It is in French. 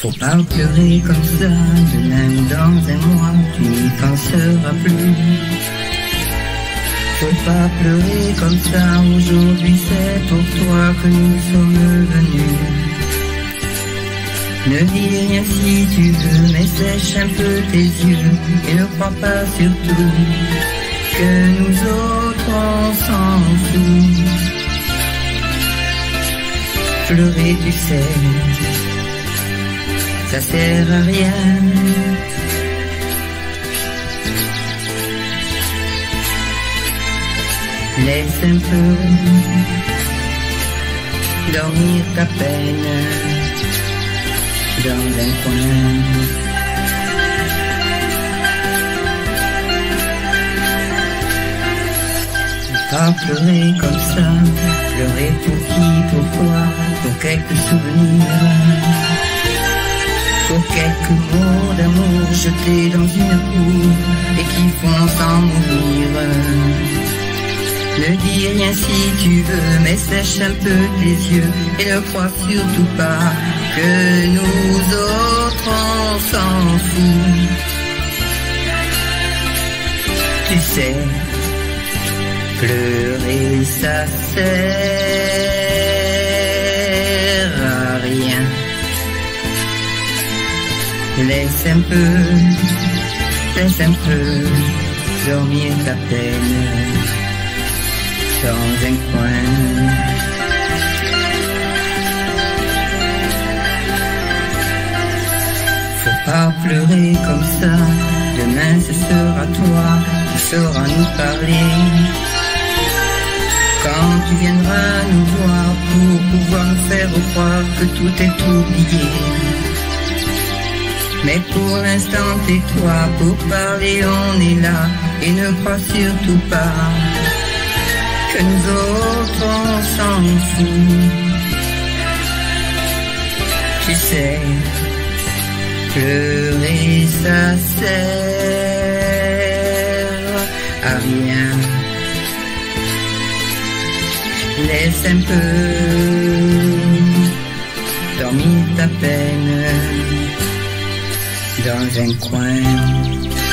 Faut pas pleurer comme ça, demain dans un mois, tu n'y penseras plus. Faut pas pleurer comme ça, aujourd'hui c'est pour toi que nous sommes venus. Ne dis rien si tu veux, mais sèche un peu tes yeux, et ne crois pas surtout que nous autres on s'en fout. Pleurer tu sais, ça sert à rien. Laisse un peu dormir ta peine dans un coin. Pas pleurer comme ça, pleurer pour qui, pourquoi, pour quelques souvenirs, quelques mots d'amour jetés dans une cour et qui font sans mourir. Ne dis rien si tu veux, mais sèche un peu tes yeux et ne crois surtout pas que nous autres on s'en fout. Tu sais, pleurer ça sert Laisse un peu, laisse un peu dormir ta peine dans un coin. Faut pas pleurer comme ça, demain ce sera toi qui sauras nous parler. Quand tu viendras nous voir pour pouvoir faire croire que tout est oublié. Mais pour l'instant tais-toi, pour parler on est là, et ne crois surtout pas que nous autres on s'en fout. Tu sais, pleurer ça sert à rien. Laisse un peu dormir ta peine dans un coin